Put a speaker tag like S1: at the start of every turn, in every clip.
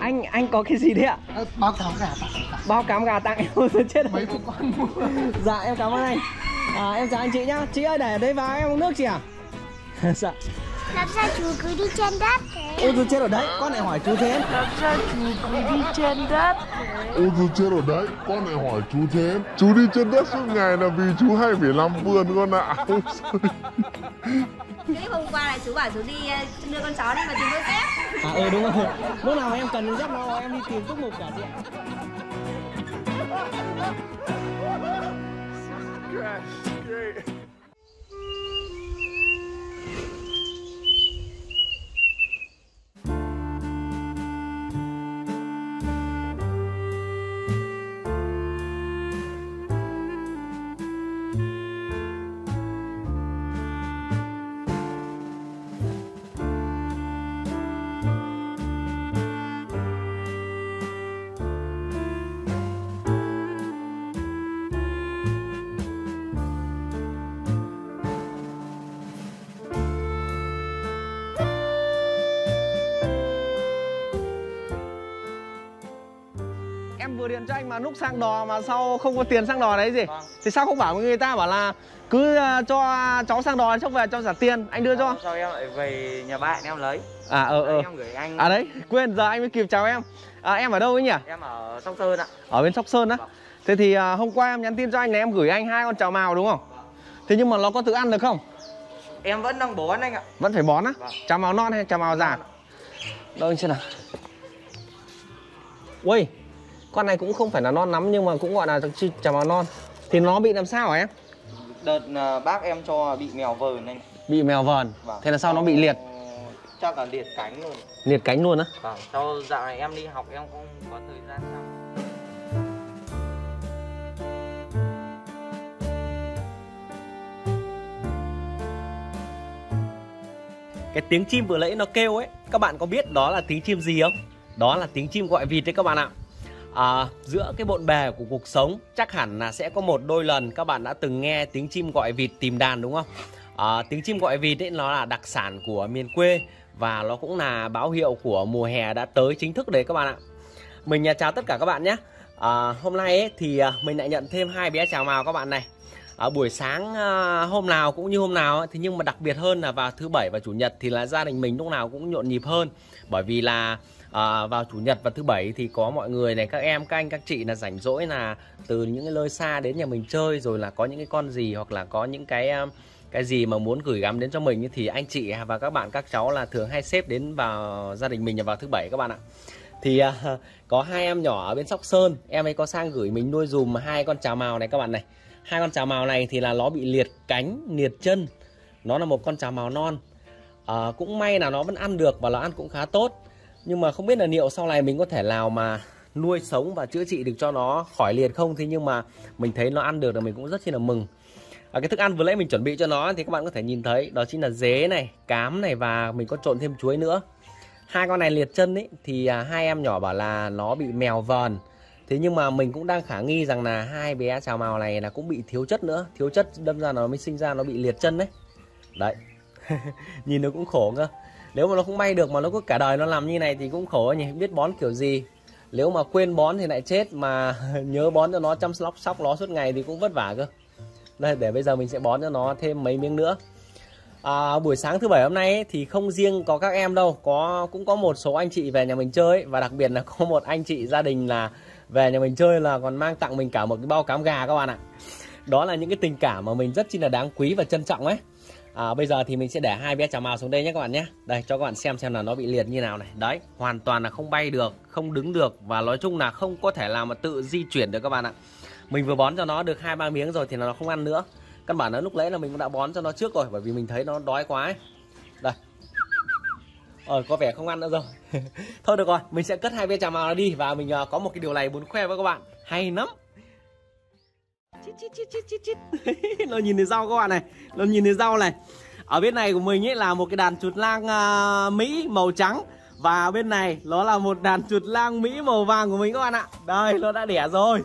S1: anh anh có cái gì đấy ạ?
S2: Ờ, báo cáo gà tặng
S1: bao cám gà tặng em chết
S2: mấy con mua.
S1: Dạ em cảm ơn anh. À, em chào anh chị nhá. Chị ơi để đây vào em uống nước chị à? Dạ
S3: Làm sao chú cứ đi trên đất thế?
S1: ôi tôi chết rồi đấy con lại hỏi chú thế
S3: Làm sao chú cứ đi trên đất
S4: Ôi tôi chết rồi đấy, con lại hỏi chú thế Chú đi trên đất suốt ngày là vì chú hay phải làm vườn con ạ. Giời.
S5: Thế hôm qua là chú bảo chú đi ờ, đưa con chó đi mà tìm đôi dép
S1: à ừ đúng rồi. Lúc nào em cần dép nó em đi tìm túc mục cả chị ạ em vừa điện cho anh mà lúc sang đò mà sau không có tiền sang đò đấy gì?
S6: Vâng.
S1: thì sao không bảo người ta bảo là cứ ờ, cho cháu sang đò xong về cho trả tiền anh đưa cho.
S6: Sao em lại về nhà bạn em lấy.
S1: À ờ ờ.
S6: Em gửi anh.
S1: À đấy quên giờ anh mới kịp chào em. À, em ở đâu ấy nhỉ?
S6: Em ở Sóc Sơn ạ.
S1: Ở bên sóc sơn á?
S6: Vâng.
S1: thế thì à, hôm qua em nhắn tin cho anh là em gửi anh hai con chào mào đúng không? Thế nhưng mà nó có tự ăn được không?
S6: Em vẫn đang bón anh ạ.
S1: Vẫn phải bón á?
S6: Vâng.
S1: chào mào non hay chào mào già? Đâu anh xem nào. Ui con này cũng không phải là non lắm nhưng mà cũng gọi là chào mào non. Thì nó bị làm sao hả em?
S6: Đợt à, bác em cho bị mèo vờn anh.
S1: Bị mèo vờn.
S6: Vâng.
S1: thế là sau nó bị liệt?
S6: Chắc là liệt cánh luôn.
S1: Liệt cánh luôn á?
S6: Vâng, sau dạo này em đi học em không có thời gian chăm
S1: Cái tiếng chim vừa nãy nó kêu ấy Các bạn có biết đó là tiếng chim gì không? Đó là tiếng chim gọi vịt đấy các bạn ạ à, Giữa cái bộn bề của cuộc sống Chắc hẳn là sẽ có một đôi lần Các bạn đã từng nghe tiếng chim gọi vịt tìm đàn đúng không? À, tiếng chim gọi vịt ấy nó là đặc sản của miền quê Và nó cũng là báo hiệu của mùa hè đã tới chính thức đấy các bạn ạ. Mình à, chào tất cả các bạn nhé. À, Hôm nay ấy, thì à, mình lại nhận thêm hai bé chào mào các bạn này. Ở buổi sáng hôm nào cũng như hôm nào thì nhưng mà đặc biệt hơn là vào thứ bảy và chủ nhật thì là gia đình mình lúc nào cũng nhộn nhịp hơn. Bởi vì là à, vào chủ nhật và thứ bảy thì có mọi người này các em các anh các chị là rảnh rỗi là từ những cái nơi xa đến nhà mình chơi rồi là có những cái con gì hoặc là có những cái um, cái gì mà muốn gửi gắm đến cho mình thì anh chị và các bạn các cháu là thường hay xếp đến vào gia đình mình vào thứ bảy các bạn ạ. Thì à, có hai em nhỏ ở bên sóc sơn em ấy có sang gửi mình nuôi dùm hai con chào mào này các bạn này. Hai con chào mào này thì là nó bị liệt cánh liệt chân. Nó là một con chào mào non. À, cũng may là nó vẫn ăn được và nó ăn cũng khá tốt nhưng mà không biết là liệu sau này mình có thể nào mà nuôi sống và chữa trị được cho nó khỏi liệt không? Thế nhưng mà mình thấy nó ăn được là mình cũng rất chi là mừng. À, cái thức ăn vừa nãy mình chuẩn bị cho nó thì các bạn có thể nhìn thấy đó chính là dế này cám này và mình có trộn thêm chuối nữa. Hai con này liệt chân ấy thì à, hai em nhỏ bảo là nó bị mèo vờn. Thế nhưng mà mình cũng đang khả nghi rằng là hai bé chào mào này là cũng bị thiếu chất nữa thiếu chất đâm ra nó mới sinh ra nó bị liệt chân đấy. Đấy. Nhìn nó cũng khổ cơ nếu mà nó không may được mà nó cứ cả đời nó làm như này thì cũng khổ nhỉ? Biết bón kiểu gì? Nếu mà quên bón thì lại chết mà nhớ bón cho nó chăm sóc sóc nó suốt ngày thì cũng vất vả cơ. Đây để bây giờ mình sẽ bón cho nó thêm mấy miếng nữa. À, buổi sáng thứ bảy hôm nay ấy, thì không riêng có các em đâu có cũng có một số anh chị về nhà mình chơi ấy, và đặc biệt là có một anh chị gia đình là về nhà mình chơi là còn mang tặng mình cả một cái bao cám gà các bạn ạ. Đó là những cái tình cảm mà mình rất chi là đáng quý và trân trọng ấy à, bây giờ thì mình sẽ để hai bé chào màu xuống đây nhé các bạn nhé. Đây cho các bạn xem xem là nó bị liệt như nào này. Đấy hoàn toàn là không bay được không đứng được và nói chung là không có thể làm mà tự di chuyển được các bạn ạ. Mình vừa bón cho nó được hai ba miếng rồi thì nó không ăn nữa. Căn bản là lúc nãy là mình cũng đã bón cho nó trước rồi bởi vì mình thấy nó đói quá ấy. Đây. Ờ có vẻ không ăn nữa rồi. Thôi được rồi mình sẽ cất hai bé chào màu nó đi và mình uh, có một cái điều này muốn khoe với các bạn. Hay lắm chít chít chít chít chít chít. Nó nhìn thấy rau các bạn này. Nó nhìn thấy rau này. Ở bên này của mình ấy là một cái đàn chuột lang uh, mỹ màu trắng. Và bên này nó là một đàn chuột lang mỹ màu vàng của mình các bạn ạ. Đây nó đã đẻ rồi.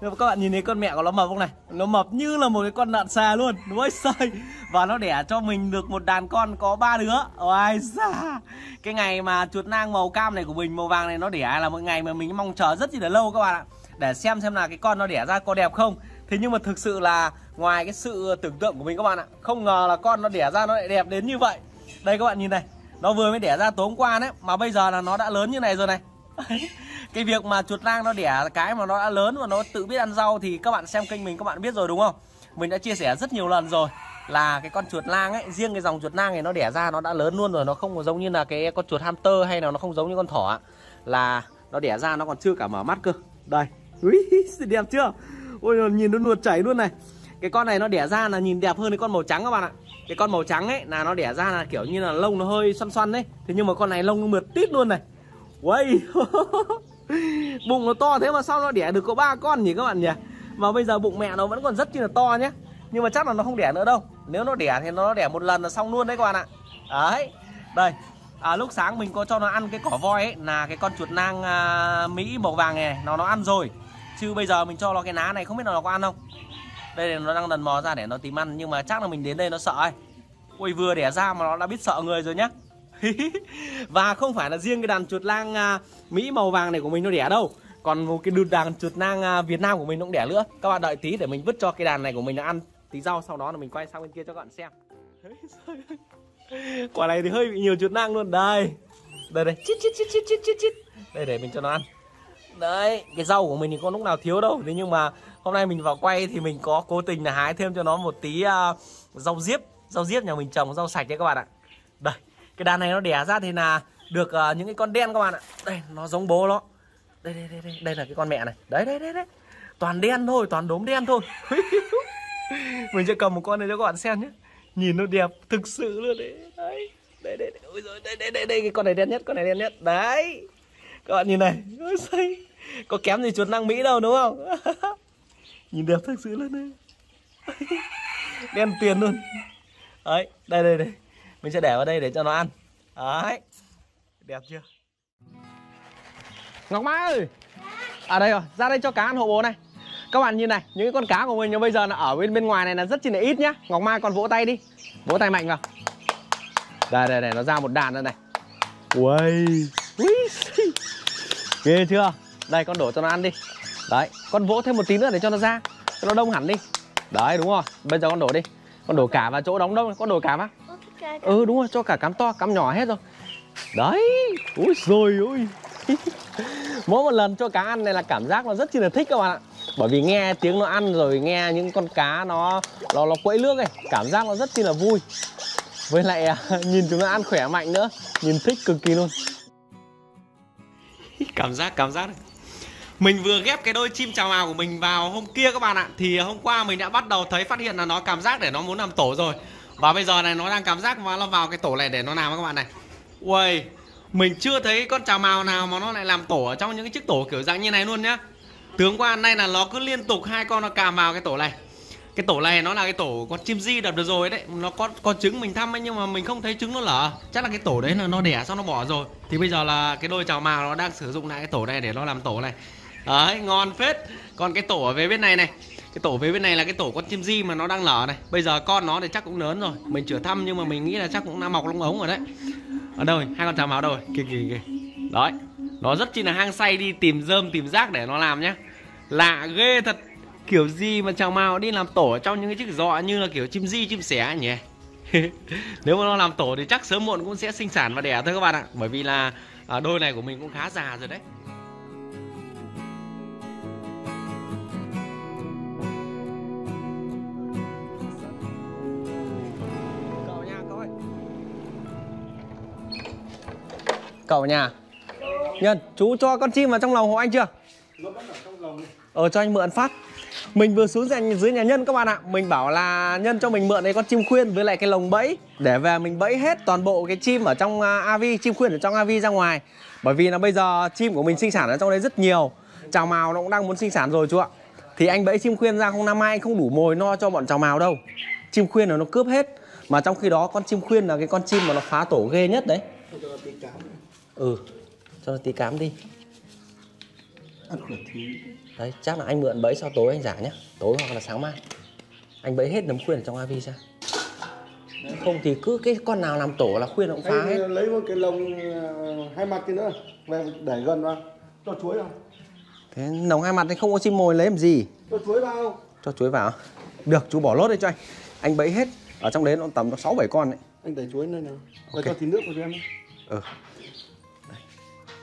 S1: Các bạn nhìn thấy con mẹ của nó mập không này? Nó mập như là một cái con lợn xà luôn. Đúng không sơi Và nó đẻ cho mình được một đàn con có ba đứa. Ôi xa Cái ngày mà chuột nang màu cam này của mình Màu vàng này nó đẻ là một ngày mà mình mong chờ rất là lâu các bạn ạ. Để xem xem là cái con nó đẻ ra có đẹp không. Thế nhưng mà thực sự là ngoài cái sự tưởng tượng của mình các bạn ạ Không ngờ là con nó đẻ ra nó lại đẹp đến như vậy. Đây các bạn nhìn này Nó vừa mới đẻ ra tối hôm qua đấy Mà bây giờ là nó đã lớn như này rồi này. Cái việc mà chuột lang nó đẻ cái mà nó đã lớn và nó tự biết ăn rau thì các bạn xem kênh mình các bạn biết rồi đúng không? Mình đã chia sẻ rất nhiều lần rồi là cái con chuột lang ấy riêng cái dòng chuột lang này nó đẻ ra nó đã lớn luôn rồi nó không có giống như là cái con chuột hamster hay là nó không giống như con thỏ là nó đẻ ra nó còn chưa cả mở mắt cơ. Đây. Ui, đẹp chưa ôi nhìn nó nuột chảy luôn này. Cái con này nó đẻ ra là nhìn đẹp hơn cái con màu trắng các bạn ạ. Cái con màu trắng ấy là nó đẻ ra là kiểu như là lông nó hơi xoăn xoăn đấy thế nhưng mà con này lông nó mượt tít luôn này. Uầy. Bụng nó to thế mà sao nó đẻ được có ba con nhỉ các bạn nhỉ? Mà bây giờ bụng mẹ nó vẫn còn rất chi là to nhé Nhưng mà chắc là nó không đẻ nữa đâu. Nếu nó đẻ thì nó đẻ một lần là xong luôn đấy các bạn ạ. Đấy. Đây. À, Lúc sáng mình có cho nó ăn cái cỏ voi ấy Là cái con chuột nang à, Mỹ màu vàng này. Nó nó ăn rồi. Chứ bây giờ mình cho nó cái ná này không biết là nó có ăn không? Đây là nó đang lần mò ra để nó tìm ăn Nhưng mà chắc là mình đến đây nó sợ ấy. Ui vừa đẻ ra mà nó đã biết sợ người rồi nhá. Và không phải là riêng cái đàn chuột lang à, Mỹ màu vàng này của mình nó đẻ đâu. Còn một cái đàn chuột lang à, Việt Nam của mình nó cũng đẻ nữa. Các bạn đợi tí để mình vứt cho cái đàn này của mình nó ăn. Tí rau Sau đó là mình quay sang bên kia cho các bạn xem. Quả này thì hơi bị nhiều chuột lang luôn. Đây. Đây đây. Chít chít chít chít chít chít chít. Đây để mình cho nó ăn. Đấy Cái rau của mình thì có lúc nào thiếu đâu. Thế nhưng mà hôm nay mình vào quay thì mình có cố tình là hái thêm cho nó một tí uh, rau diếp. Rau diếp nhà mình trồng rau sạch đấy các bạn ạ. Đây cái đàn này nó đẻ ra thì là được uh, những cái con đen các bạn ạ. Đây nó giống bố nó. Đây đây đây đây đây là cái con mẹ này. Đấy đấy đấy đấy. Toàn đen thôi toàn đốm đen thôi. Mình sẽ cầm một con này cho các bạn xem nhé. Nhìn nó đẹp thực sự luôn đấy. Đấy đây đây đây ôi rồi đây đây đây đây cái con này đen nhất con này đen nhất. Đấy. Các bạn nhìn này ôi xanh có kém gì chuột năng mỹ đâu đúng không? Nhìn đẹp thực sự luôn đấy. Đen tiền luôn. Đấy đây đây đây. Mình sẽ để vào đây để cho nó ăn. Đấy. Đẹp chưa? Ngọc mai ơi! Ở à đây rồi. Ra đây cho cá ăn hộ bố này. Các bạn nhìn này những cái con cá của mình bây giờ là ở bên bên ngoài này là rất chi là ít nhá. Ngọc mai còn vỗ tay đi. Vỗ tay mạnh vào. Đây đây đây nó ra một đàn đây này. Ui. Ghê chưa đây con đổ cho nó ăn đi. Đấy con vỗ thêm một tí nữa để cho nó ra cho nó đông hẳn đi. Đấy đúng rồi. Bây giờ con đổ đi. Con đổ cả vào chỗ đóng đông con đổ cả vào. Ừ đúng rồi cho cả cám to cám nhỏ hết rồi. Đấy. Ui rồi ui mỗi một lần cho cá ăn này là cảm giác nó rất chi là thích các bạn ạ. Bởi vì nghe tiếng nó ăn rồi nghe những con cá nó nó nó quẫy nước này cảm giác nó rất chi là vui. Với lại à, nhìn chúng nó ăn khỏe mạnh nữa. Nhìn thích cực kỳ luôn. Cảm giác cảm giác này. Mình vừa ghép cái đôi chim chào mào của mình vào hôm kia các bạn ạ. Thì hôm qua mình đã bắt đầu thấy phát hiện là nó cảm giác để nó muốn làm tổ rồi. Và bây giờ này nó đang cảm giác mà nó vào cái tổ này để nó làm các bạn này. Ui Mình chưa thấy con chào mào nào mà nó lại làm tổ ở trong những cái chiếc tổ kiểu dạng như này luôn nhá. Tướng qua nay là nó cứ liên tục hai con nó càm vào cái tổ này. Cái tổ này nó là cái tổ con chim di đập được rồi đấy. Nó có con trứng mình thăm ấy nhưng mà mình không thấy trứng nó lở. Chắc là cái tổ đấy là nó đẻ xong nó bỏ rồi. Thì bây giờ là cái đôi chào mào nó đang sử dụng lại cái tổ này để nó làm tổ này đấy, ngon phết. Còn cái tổ ở phía bên này này. Cái tổ phía bên này là cái tổ con chim di mà nó đang lở này. Bây giờ con nó thì chắc cũng lớn rồi. Mình chưa thăm nhưng mà mình nghĩ là chắc cũng đã mọc lông ống rồi đấy. Ở đâu hai con chào máu đâu kìa kìa kìa. Đấy, nó rất chi là hang say đi tìm rơm, tìm rác để nó làm nhá. Lạ ghê thật. Kiểu gì mà chào mào đi làm tổ trong những cái chiếc giọ như là kiểu chim di, chim sẻ nhỉ? Nếu mà nó làm tổ thì chắc sớm muộn cũng sẽ sinh sản và đẻ thôi các bạn ạ. Bởi vì là à, đôi này của mình cũng khá già rồi đấy. Cậu nhà Nhân, chú cho con chim vào trong lồng hộ anh chưa? Nó vẫn ở trong Ờ, cho anh mượn phát. Mình vừa xuống dưới nhà Nhân các bạn ạ. Mình bảo là Nhân cho mình mượn đây con chim khuyên với lại cái lồng bẫy. Để về mình bẫy hết toàn bộ cái chim ở trong à, uh, AV Chim khuyên ở trong AV ra ngoài. Bởi vì là bây giờ chim của mình sinh sản ở trong đấy rất nhiều. Chào mào nó cũng đang muốn sinh sản rồi chú ạ. Thì anh bẫy chim khuyên ra không năm mai không đủ mồi no cho bọn chào mào đâu. Chim khuyên là nó cướp hết. Mà trong khi đó con chim khuyên là cái con chim mà nó phá tổ ghê nhất đấy ừ cho nó tí cám đi. Đấy chắc là anh mượn bẫy sau tối anh giả nhé tối hoặc là sáng mai. Anh bẫy hết nấm khuyên ở trong AV ra không thì cứ cái con nào làm tổ là khuyên nó cũng phá hết.
S7: lấy một cái lồng ờ, hai mặt kia nữa. Về để gần vào. Cho chuối vào.
S1: Thế nồng hai mặt thì không có chim mồi lấy làm gì?
S7: Cho chuối vào.
S1: Cho chuối vào. Được chú bỏ lốt đây cho anh. Anh bẫy hết. Ở trong đấy nó tầm nó sáu bảy con đấy
S7: anh đẩy chuối lên nào. Và
S1: Ok.
S7: cho tí nước vào cho em
S1: ừ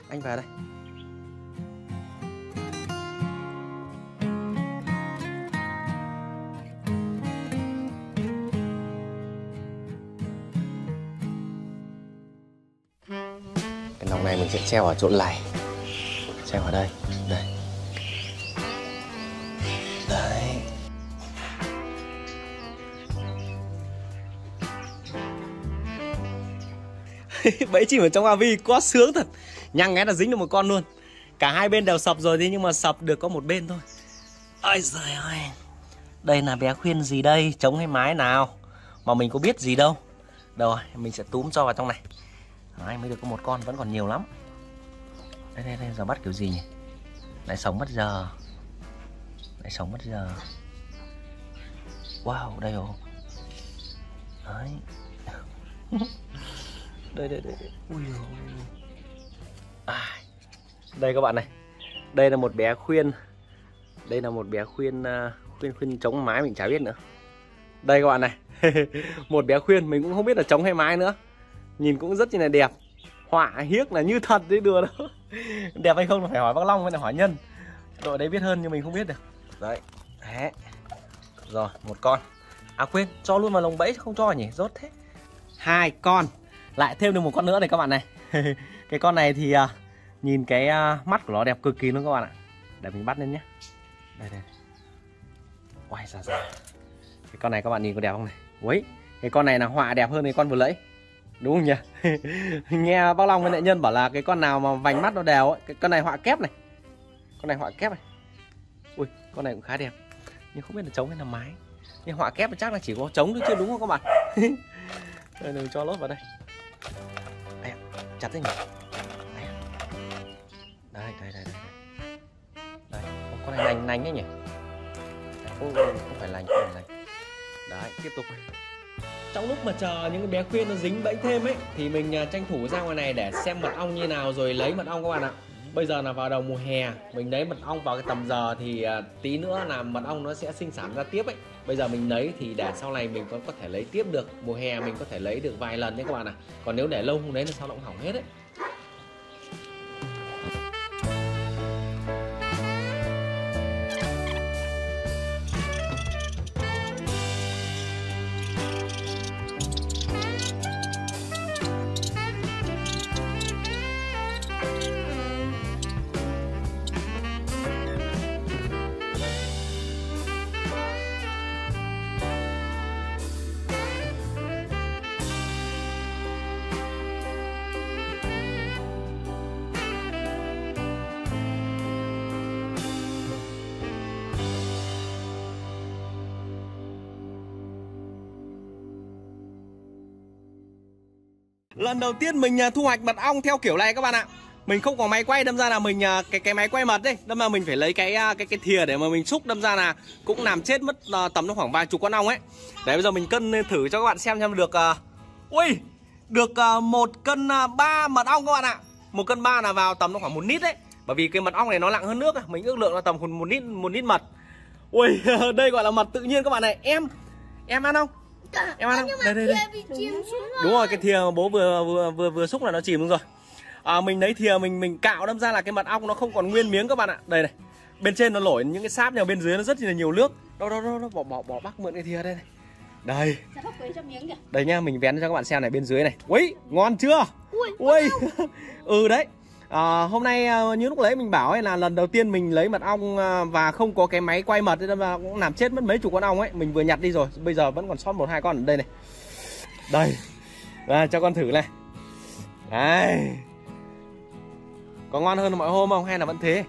S1: anh vào đây. Cái nòng này mình sẽ treo ở chỗ này. Treo ở đây. Đây. Đấy. Bẫy chim ở trong avi quá sướng thật nhăng nghe là dính được một con luôn. Cả hai bên đều sập rồi thế nhưng mà sập được có một bên thôi. Ôi giời ơi. Đây là bé khuyên gì đây? Chống hay mái nào? Mà mình có biết gì đâu. Đâu rồi mình sẽ túm cho vào trong này. Đấy, mới được có một con vẫn còn nhiều lắm. Đây đây đây giờ bắt kiểu gì nhỉ? Lại sống mất giờ. Lại sống mất giờ. Wow đây rồi. Đấy. Đây đây đây, đây. Ui dồi ôi à, đây các bạn này. Đây là một bé khuyên. Đây là một bé khuyên à, khuyên khuyên chống mái mình chả biết nữa. Đây các bạn này. Một bé khuyên mình cũng không biết là chống hay mái nữa. Nhìn cũng rất là đẹp. Họa hiếc là như thật đấy đùa đó, đẹp hay không phải hỏi bác long hay là hỏi nhân. Đội đấy biết hơn nhưng mình không biết được. Đấy. Đấy. rồi một con. À quên cho luôn vào lồng bẫy không cho nhỉ? Rốt thế. Hai con. Lại thêm được một con nữa này các bạn này. cái con này thì uh, nhìn cái uh, mắt của nó đẹp cực kỳ luôn các bạn ạ. Để mình bắt lên nhé. Đây đây. Quay ra ra cái con này các bạn nhìn có đẹp không này? Uấy cái con này là họa đẹp hơn cái con vừa lấy, đúng không nhỉ? Nghe bác long với đại nhân bảo là cái con nào mà vành mắt nó đều ấy cái con này họa kép này. Con này họa kép này. Ui con này cũng khá đẹp. Nhưng không biết là trống hay là mái. Nhưng họa kép chắc là chỉ có trống thôi chứ đúng không các bạn? Đây đừng cho lốt vào đây. Chặt thế nhỉ? Đây đây đây đây đây. Con này lành lành đấy nhỉ? Ô, không phải lành không phải lành. Đấy tiếp tục. Trong lúc mà chờ những cái bé khuyên nó dính bẫy thêm ấy thì mình à, tranh thủ ra ngoài này để xem mật ong như nào rồi lấy mật ong các bạn ạ. Bây giờ là vào đầu mùa hè mình lấy mật ong vào cái tầm giờ thì à, tí nữa là mật ong nó sẽ sinh sản ra tiếp ấy. Bây giờ mình lấy thì để sau này mình có có thể lấy tiếp được. Mùa hè mình có thể lấy được vài lần đấy các bạn ạ. Còn nếu để lâu không lấy thì sau nó cũng hỏng hết đấy. Lần đầu tiên mình à, thu hoạch mật ong theo kiểu này các bạn ạ. Mình không có máy quay đâm ra là mình à, cái cái máy quay mật đấy, đâm ra mình phải lấy cái à, cái cái thìa để mà mình xúc đâm ra là cũng làm chết mất tầm nó khoảng vài chục con ong ấy. Đấy bây giờ mình cân thử cho các bạn xem xem được uh, ui, được uh, một cân uh, ba mật ong các bạn ạ. Một cân ba là vào tầm nó khoảng một lít đấy. Bởi vì cái mật ong này nó nặng hơn nước, mình ước lượng là tầm khoảng một lít một lít mật. Ui, đây gọi là mật tự nhiên các bạn này. Em em ăn không? Em ăn không? Đây đây đây. Đúng rồi, cái thìa mà bố vừa vừa vừa vừa xúc là nó chìm luôn rồi. À, mình lấy thìa mình mình cạo đâm ra là cái mật ong nó không còn nguyên miếng các bạn ạ. Đây này. Bên trên nó nổi những cái sáp nhưng mà bên dưới nó rất là nhiều nước. Đâu đâu đâu, đâu bỏ bỏ bỏ bác mượn cái thìa đây này. Đây. Đây nhá, mình vén cho các bạn xem này bên dưới này. Ui, ngon chưa? Ui. ừ đấy. À, hôm nay à, như lúc lấy mình bảo ấy là lần đầu tiên mình lấy mật ong à, và không có cái máy quay mật nên là cũng làm chết mất mấy chục con ong ấy. Mình vừa nhặt đi rồi bây giờ vẫn còn sót một hai con ở đây này. Đây à, cho con thử này. Đây. Có ngon hơn mọi hôm không hay là vẫn thế?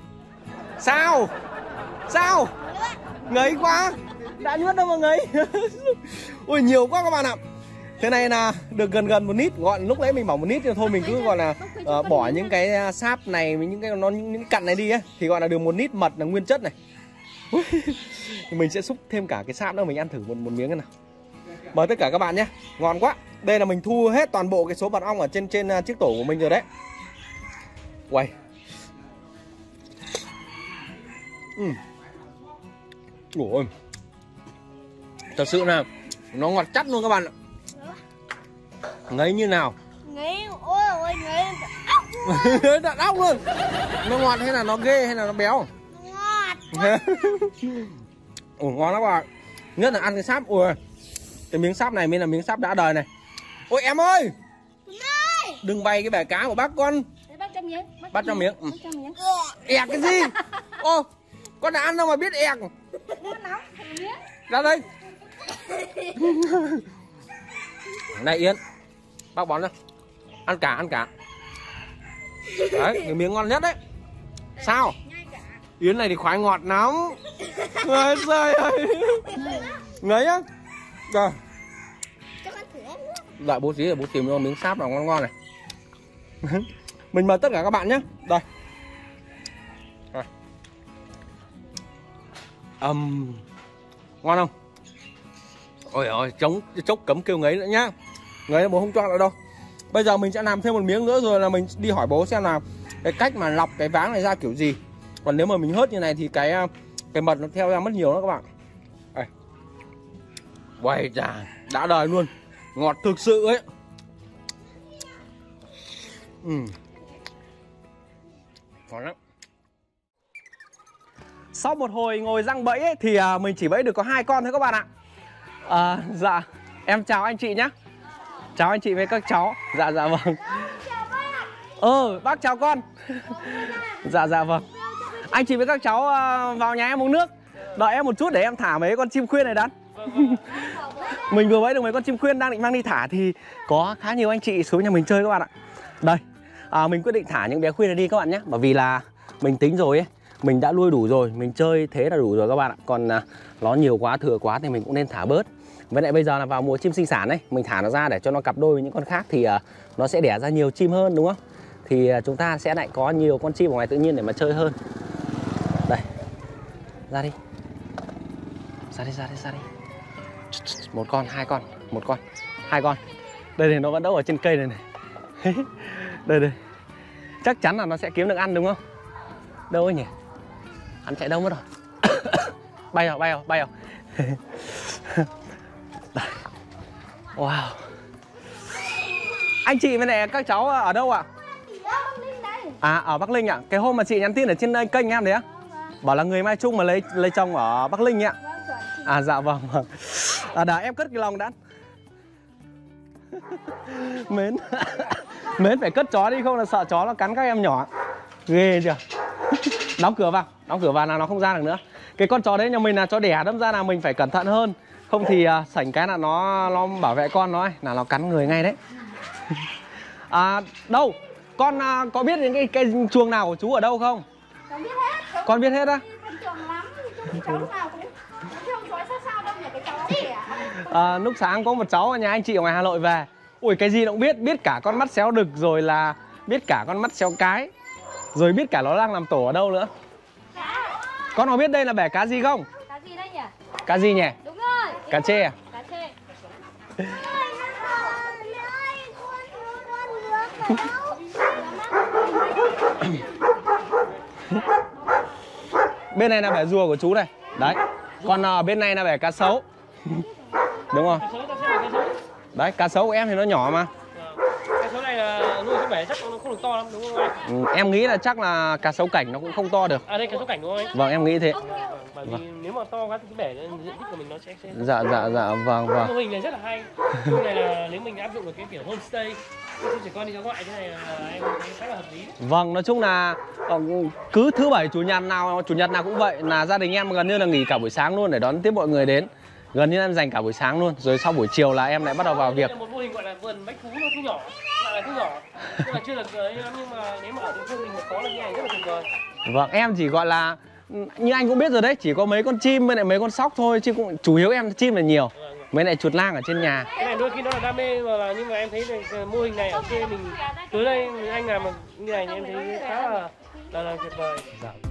S1: Sao? Sao? Ngấy quá. Đã nhớt đâu mà ngấy. Ui nhiều quá các bạn ạ thế này là được gần gần một lít gọi lúc nãy mình bảo một lít nhưng thôi mình cứ gọi là ờ, bỏ những cái sáp này với những cái nó những, những cặn này đi ấy thì gọi là được một lít mật là nguyên chất này. Thì mình sẽ xúc thêm cả cái sáp nữa mình ăn thử một một miếng nào. Mời tất cả các bạn nhé ngon quá. Đây là mình thu hết toàn bộ cái số mật ong ở trên trên chiếc tổ của mình rồi đấy. Quay ừ. Ủa Thật sự là Nó ngọt chắc luôn các bạn ạ Ngấy như nào?
S3: Nghĩ, ôi ôi, nghĩ
S1: Đã đau luôn. Nó ngọt hay là nó ghê hay là nó béo?
S3: Ngọt.
S1: Ủa ngon lắm bạn Nhất là ăn cái sáp Ui Cái miếng sáp này mới là miếng sáp đã đời này. Ôi em ơi! Đừng bay cái bẻ cá của bác con.
S5: Bắt cho miếng
S1: Bắt cho miếng
S5: bắt cho miếng.
S1: Ẹc cái gì? Ô Con đã ăn đâu mà biết ẹc Ra đây. Này Yến Bác bón ra Ăn cả ăn cả. Đấy cái miếng ngon nhất đấy. Sao? Yến này thì khoái ngọt lắm. Người trời ơi. Ngấy á. Rồi.
S3: Cho.
S1: Đợi bố tí để bố tìm cho miếng sáp nào ngon ngon này. Mình mời tất cả các bạn nhé. Đây. Ầm um, Ngon không? Ôi ôi, chống chốc cấm kêu ngấy nữa nhá người bố không cho nữa đâu. Bây giờ mình sẽ làm thêm một miếng nữa rồi là mình đi hỏi bố xem là Cái cách mà lọc cái váng này ra kiểu gì. Còn nếu mà mình hớt như này thì cái à, cái mật nó theo ra mất nhiều đó các bạn. Đây. Quay chà, đã đời luôn. Ngọt thực sự ấy. Ừ. Ngon lắm. Sau một hồi ngồi răng bẫy ấy, thì à, mình chỉ bẫy được có hai con thôi các bạn ạ. À, Dạ. Em chào anh chị nhé Chào anh chị với các cháu. Dạ dạ vâng. Ờ bác chào con. Dạ dạ vâng. Anh chị với các cháu à, vào nhà em uống nước. Đợi em một chút để em thả mấy con chim khuyên này đã. Mình vừa bẫy được mấy con chim khuyên đang định mang đi thả Thì có khá nhiều anh chị xuống nhà mình chơi các bạn ạ. Đây à, Mình quyết định thả những bé khuyên này đi các bạn nhé. Bởi vì là mình tính rồi ấy Mình đã nuôi đủ rồi Mình chơi thế là đủ rồi các bạn ạ. Còn à, nó nhiều quá thừa quá thì mình cũng nên thả bớt. Với lại bây giờ là vào mùa chim sinh sản đấy Mình thả nó ra để cho nó cặp đôi với những con khác Thì à, nó sẽ đẻ ra nhiều chim hơn đúng không? Thì à, chúng ta sẽ lại có nhiều con chim ở ngoài tự nhiên để mà chơi hơn. Đây Ra đi. Ra đi ra đi ra đi. Một con, hai con, một con, hai con. Đây này nó vẫn đậu ở trên cây này này. Đây đây. Chắc chắn là nó sẽ kiếm được ăn đúng không? Đâu ấy nhỉ? Ăn chạy đâu mất rồi? Bay vào, bay vào, bay vào. Đây. Wow. Anh chị với lại các cháu ở đâu ạ? À ở Bắc Linh ạ. Cái hôm mà chị nhắn tin ở trên đây kênh em đấy á. Bảo là người Mai Trung mà lấy lấy chồng ở Bắc Linh ạ. À dạ vâng vâng. À đã em cất cái lòng đã. Mến. Mến phải cất chó đi không là sợ chó nó cắn các em nhỏ Ghê chưa? Đóng cửa vào Đóng cửa vào là nó không ra được nữa Cái con chó đấy nhà mình là chó đẻ đâm ra là mình phải cẩn thận hơn. Không thì à, sảnh cái là nó nó bảo vệ con nó ấy, là nó cắn người ngay đấy. À đâu? Con à, có biết những cái, cái chuồng nào của chú ở đâu không?
S5: Con biết hết.
S1: Con biết hết á?
S5: à?
S1: À, lúc sáng có một cháu ở nhà anh chị ở ngoài Hà Nội về. Ui cái gì nó cũng biết Biết cả con mắt xéo đực rồi là Biết cả con mắt xéo cái Rồi biết cả nó đang làm tổ ở đâu nữa Con có biết đây là bể cá gì không?
S5: Cá gì đây nhỉ?
S1: Cá gì nhỉ?
S5: Đúng rồi.
S1: Cá chê à?
S5: Cá chê.
S1: Bên này là bể rùa của chú này. Đấy. Còn à, bên này là bể cá sấu. Đúng không? Đấy cá sấu của em thì nó nhỏ mà
S6: là nuôi cái bể chắc nó không được to lắm đúng không anh?
S1: ừ, Em nghĩ là chắc là cá sấu cảnh nó cũng không to được
S6: À đây cái số cảnh đúng không anh?
S1: Vâng em nghĩ thế
S6: Bởi vì nếu mà to quá thì cái bể diện tích của mình nó sẽ sẽ
S1: Dạ dạ dạ vâng
S6: Cái
S1: vâng
S6: mô hình này rất là hay mô hình này là nếu mình áp dụng được cái kiểu homestay trẻ con đi cháu ngoại thế này là em thấy khá là hợp lý
S1: Vâng, nói chung là ờ, cứ thứ bảy chủ nhật nào chủ nhật nào cũng vậy là gia đình em gần như là nghỉ cả buổi sáng luôn để đón tiếp mọi người đến. Gần như em dành cả buổi sáng luôn, rồi sau buổi chiều là em lại bắt đầu vào việc.
S6: Một mô hình gọi là vườn bách thú nó thu nhỏ là thu nhỏ nhưng mà chưa được lắm nhưng mà nếu mà ở địa phương mình có là như này rất là tuyệt vời.
S1: Vâng, em chỉ gọi là như anh cũng biết rồi đấy, chỉ có mấy con chim với lại mấy con sóc thôi chứ cũng chủ yếu em chim là nhiều.
S6: Vâng, vâng.
S1: với lại chuột lang ở trên nhà.
S6: Cái này đôi khi nó là đam mê mà là nhưng mà em thấy là mô hình này ở quê mình tới đây anh làm như này thì em thấy khá là là, là tuyệt vời.
S1: Dạ